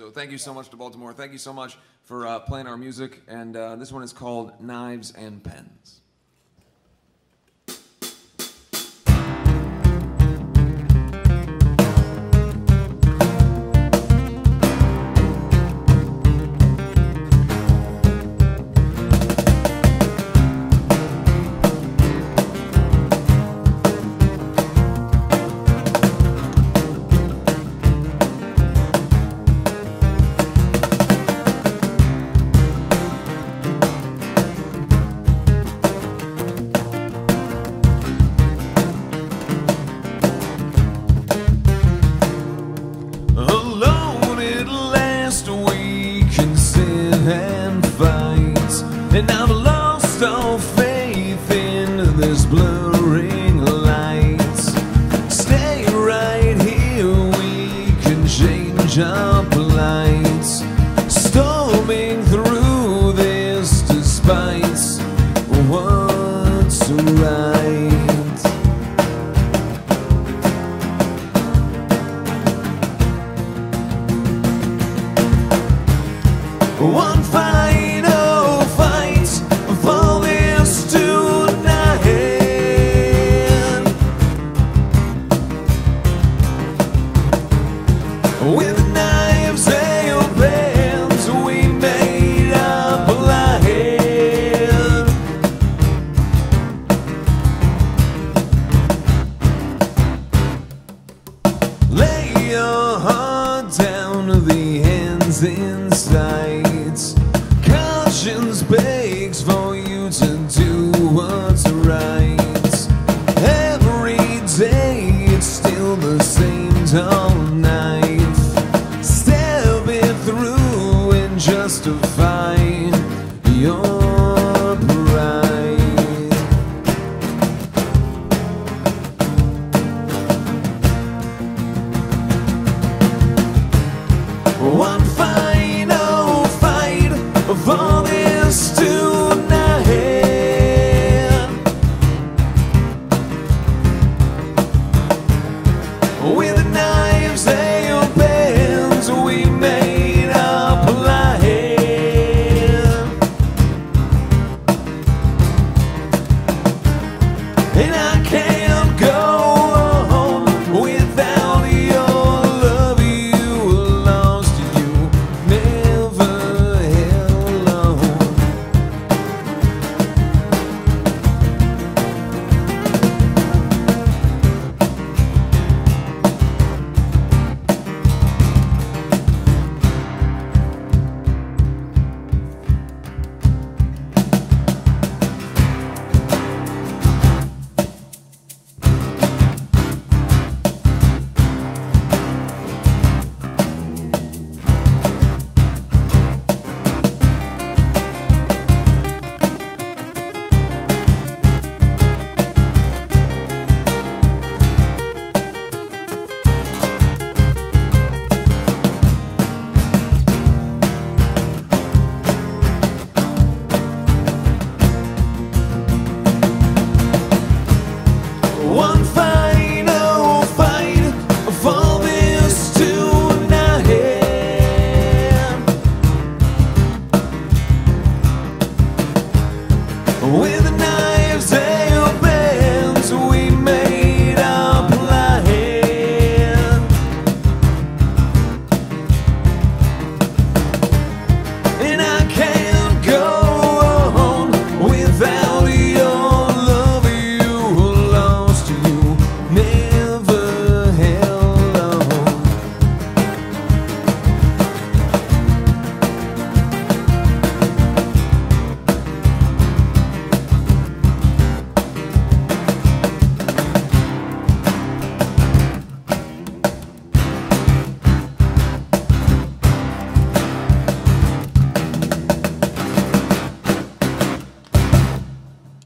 So thank you so much to Baltimore. Thank you so much for uh, playing our music. And uh, this one is called Knives and Pens. Lay your heart down, the hands in justify your pride. One final fight of all this tonight. With the knives And I